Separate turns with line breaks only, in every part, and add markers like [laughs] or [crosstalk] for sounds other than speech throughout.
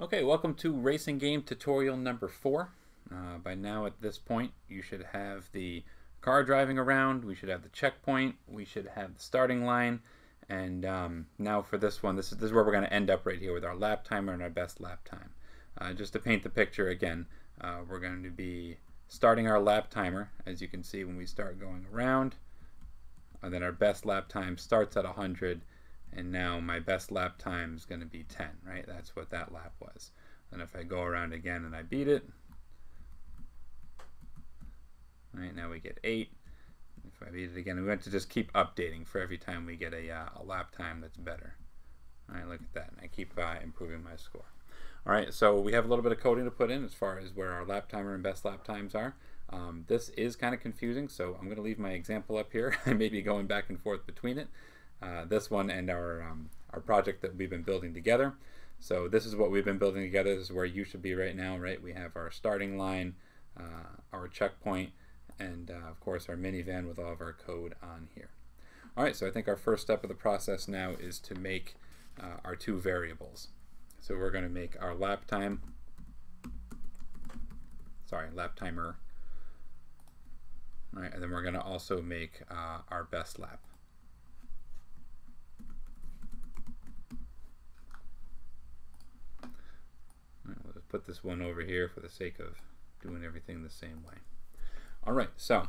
Okay, welcome to Racing Game tutorial number four. Uh, by now at this point you should have the car driving around, we should have the checkpoint, we should have the starting line, and um, now for this one, this is, this is where we're going to end up right here with our lap timer and our best lap time. Uh, just to paint the picture again, uh, we're going to be starting our lap timer, as you can see when we start going around, and then our best lap time starts at 100 and now my best lap time is going to be 10, right? That's what that lap was. And if I go around again and I beat it, right, now we get 8. If I beat it again, we want to just keep updating for every time we get a, uh, a lap time that's better. All right, look at that. And I keep uh, improving my score. All right, so we have a little bit of coding to put in as far as where our lap timer and best lap times are. Um, this is kind of confusing, so I'm going to leave my example up here. [laughs] I may be going back and forth between it uh, this one and our, um, our project that we've been building together. So this is what we've been building together. This is where you should be right now, right? We have our starting line, uh, our checkpoint, and uh, of course our minivan with all of our code on here. All right, so I think our first step of the process now is to make uh, our two variables. So we're going to make our lap time, sorry, lap timer, all right, and then we're going to also make uh, our best lap. Put this one over here for the sake of doing everything the same way. All right, so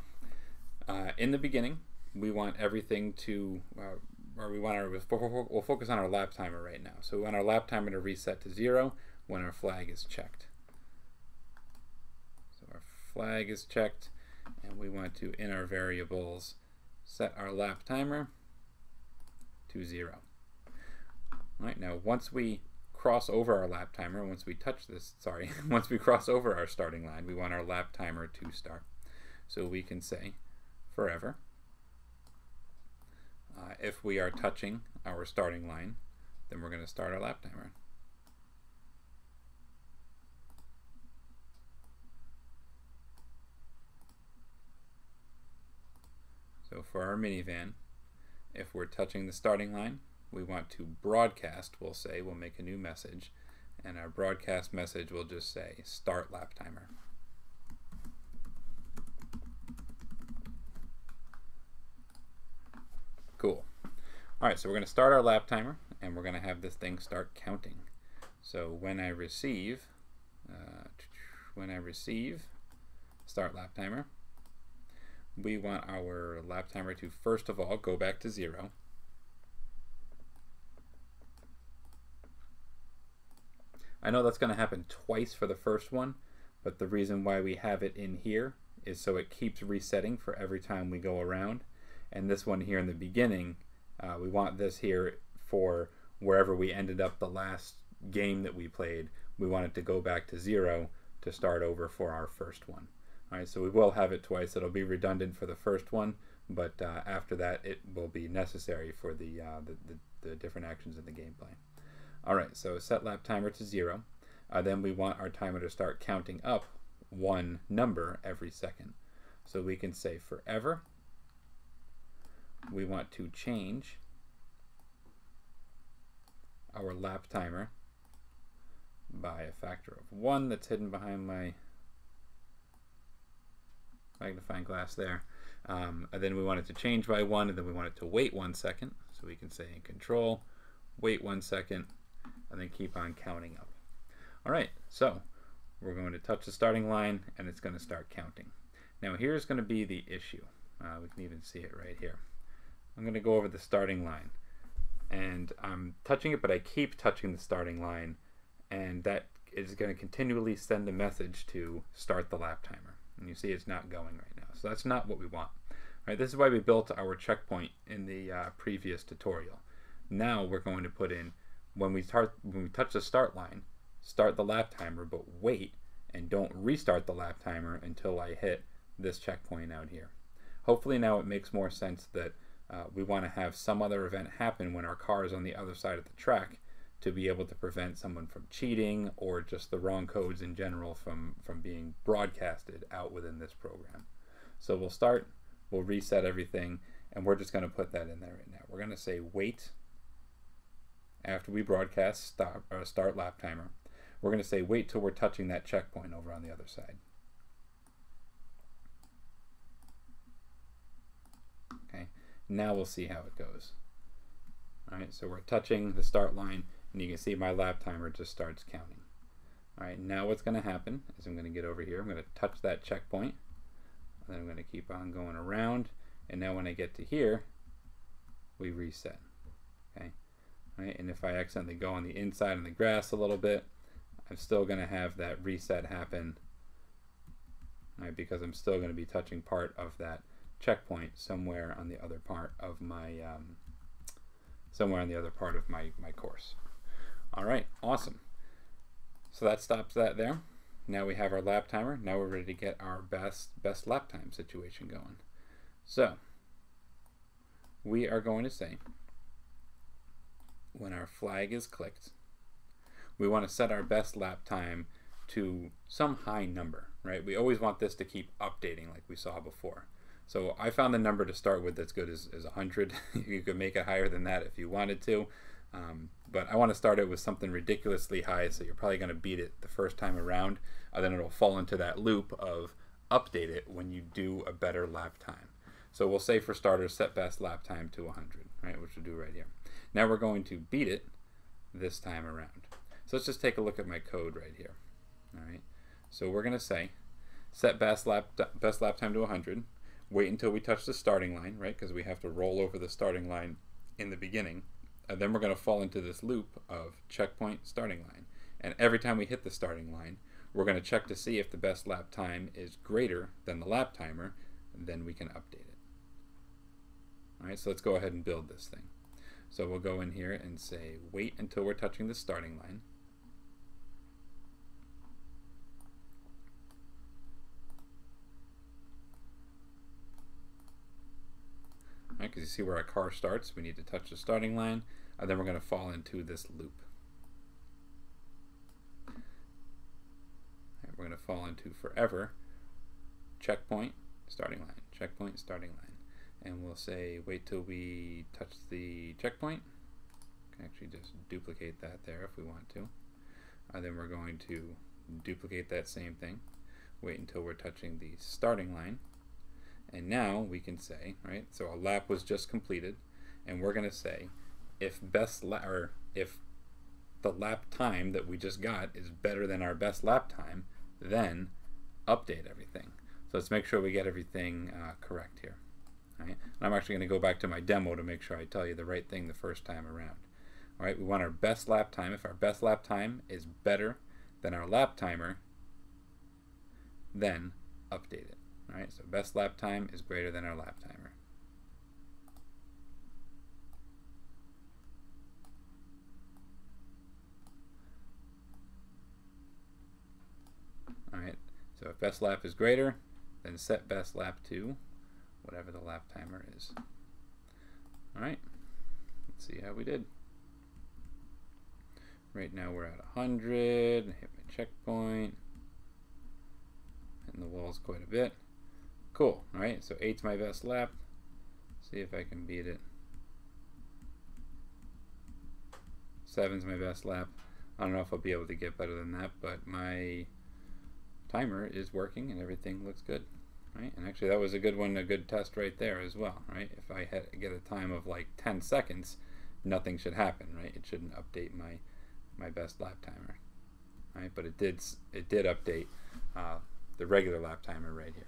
uh, in the beginning, we want everything to, uh, or we want our, we'll focus on our lap timer right now. So we want our lap timer to reset to zero when our flag is checked. So our flag is checked, and we want to, in our variables, set our lap timer to zero. All right, now once we cross over our lap timer, once we touch this, sorry, [laughs] once we cross over our starting line, we want our lap timer to start. So we can say forever. Uh, if we are touching our starting line, then we're going to start our lap timer. So for our minivan, if we're touching the starting line, we want to broadcast, we'll say, we'll make a new message, and our broadcast message will just say start lap timer. Cool. All right, so we're going to start our lap timer, and we're going to have this thing start counting. So when I receive, uh, when I receive start lap timer, we want our lap timer to first of all go back to zero I know that's going to happen twice for the first one, but the reason why we have it in here is so it keeps resetting for every time we go around. And this one here in the beginning, uh, we want this here for wherever we ended up the last game that we played. We want it to go back to zero to start over for our first one. All right, so we will have it twice. It'll be redundant for the first one, but uh, after that, it will be necessary for the, uh, the, the, the different actions in the gameplay. All right, so set lap timer to zero. Uh, then we want our timer to start counting up one number every second. So we can say forever. We want to change our lap timer by a factor of one that's hidden behind my magnifying glass there. Um, and then we want it to change by one, and then we want it to wait one second. So we can say in control, wait one second, and then keep on counting up. All right, so we're going to touch the starting line and it's going to start counting. Now here's going to be the issue. Uh, we can even see it right here. I'm going to go over the starting line and I'm touching it, but I keep touching the starting line and that is going to continually send a message to start the lap timer. And you see it's not going right now. So that's not what we want. All right, this is why we built our checkpoint in the uh, previous tutorial. Now we're going to put in when we start when we touch the start line, start the lap timer, but wait and don't restart the lap timer until I hit this checkpoint out here. Hopefully now it makes more sense that uh, we want to have some other event happen when our car is on the other side of the track to be able to prevent someone from cheating or just the wrong codes in general from, from being broadcasted out within this program. So we'll start, we'll reset everything, and we're just going to put that in there right now. We're going to say wait after we broadcast stop, uh, start lap timer. we're going to say wait till we're touching that checkpoint over on the other side. Okay, now we'll see how it goes. All right, so we're touching the start line and you can see my lap timer just starts counting. All right, now what's going to happen is I'm going to get over here, I'm going to touch that checkpoint, and then I'm going to keep on going around, and now when I get to here, we reset. Okay, right, and if I accidentally go on the inside of the grass a little bit, I'm still going to have that reset happen, right, because I'm still going to be touching part of that checkpoint somewhere on the other part of my um, somewhere on the other part of my, my course. All right, awesome. So that stops that there. Now we have our lap timer. Now we're ready to get our best best lap time situation going. So we are going to say when our flag is clicked, we want to set our best lap time to some high number, right? We always want this to keep updating like we saw before. So I found the number to start with that's good is, is 100. [laughs] you could make it higher than that if you wanted to. Um, but I want to start it with something ridiculously high, so you're probably going to beat it the first time around. Uh, then it'll fall into that loop of update it when you do a better lap time. So we'll say for starters, set best lap time to 100, right, which we'll do right here. Now we're going to beat it this time around. So let's just take a look at my code right here. All right. So we're going to say set best lap best lap time to 100. Wait until we touch the starting line, right? Because we have to roll over the starting line in the beginning and then we're going to fall into this loop of checkpoint starting line. And every time we hit the starting line, we're going to check to see if the best lap time is greater than the lap timer, then we can update it. All right, so let's go ahead and build this thing. So we'll go in here and say wait until we're touching the starting line. right? Because you see where our car starts, we need to touch the starting line, and then we're going to fall into this loop. We're going to fall into forever, checkpoint, starting line, checkpoint, starting line. And we'll say wait till we touch the checkpoint. can actually just duplicate that there if we want to. And then we're going to duplicate that same thing. Wait until we're touching the starting line. And now we can say, right, so a lap was just completed, and we're going to say if best la- or if the lap time that we just got is better than our best lap time, then update everything. So let's make sure we get everything uh, correct here. Right? And I'm actually going to go back to my demo to make sure I tell you the right thing the first time around. All right, we want our best lap time. If our best lap time is better than our lap timer, then update it. Alright, so best lap time is greater than our lap timer. Alright, so if best lap is greater, then set best lap to whatever the lap timer is. Alright, let's see how we did. Right now we're at 100, hit my checkpoint, hitting the walls quite a bit. Cool, alright, so 8's my best lap. See if I can beat it. 7's my best lap. I don't know if I'll be able to get better than that, but my timer is working and everything looks good. Right? And actually that was a good one, a good test right there as well, right? If I had get a time of like 10 seconds, nothing should happen, right? It shouldn't update my my best lap timer, right? But it did it did update uh, the regular lap timer right here.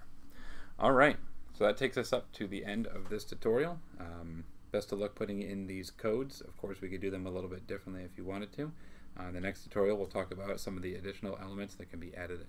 All right, so that takes us up to the end of this tutorial. Um, best of luck putting in these codes. Of course, we could do them a little bit differently if you wanted to. Uh, the next tutorial, we'll talk about some of the additional elements that can be added in.